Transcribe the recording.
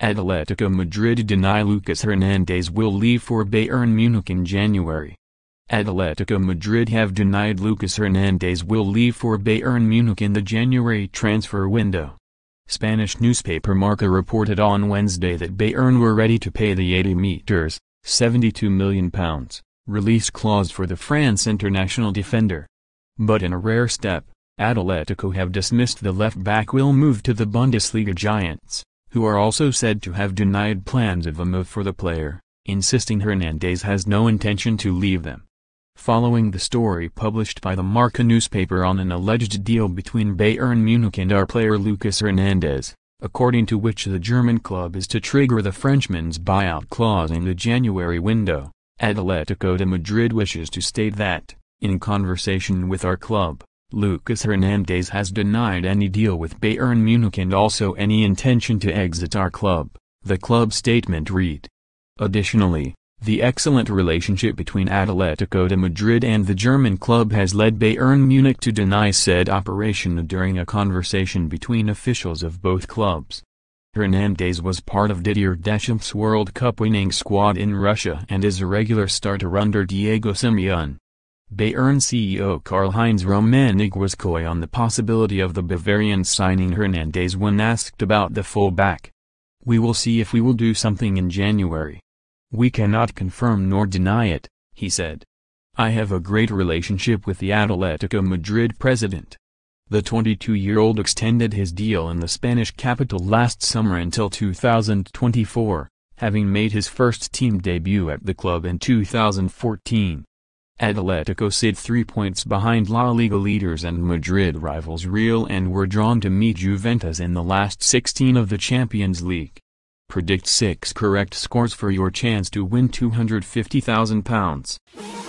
Atletico Madrid deny Lucas Hernandez will leave for Bayern Munich in January. Atletico Madrid have denied Lucas Hernandez will leave for Bayern Munich in the January transfer window. Spanish newspaper Marca reported on Wednesday that Bayern were ready to pay the 80 meters, 72 million pounds, release clause for the France international defender. But in a rare step, Atletico have dismissed the left-back will move to the Bundesliga giants who are also said to have denied plans of a move for the player, insisting Hernandez has no intention to leave them. Following the story published by the Marca newspaper on an alleged deal between Bayern Munich and our player Lucas Hernandez, according to which the German club is to trigger the Frenchman's buyout clause in the January window, Atletico de Madrid wishes to state that, in conversation with our club, Lucas Hernandez has denied any deal with Bayern Munich and also any intention to exit our club, the club statement read. Additionally, the excellent relationship between Atletico de Madrid and the German club has led Bayern Munich to deny said operation during a conversation between officials of both clubs. Hernandez was part of Didier Deschamps' World Cup winning squad in Russia and is a regular starter under Diego Simeone. Bayern CEO Karl-Heinz Rummenigge was coy on the possibility of the Bavarians signing Hernandez when asked about the fullback. We will see if we will do something in January. We cannot confirm nor deny it, he said. I have a great relationship with the Atletico Madrid president. The 22-year-old extended his deal in the Spanish capital last summer until 2024, having made his first team debut at the club in 2014. Atletico sit three points behind La Liga leaders and Madrid rivals Real and were drawn to meet Juventus in the last 16 of the Champions League. Predict 6 correct scores for your chance to win £250,000.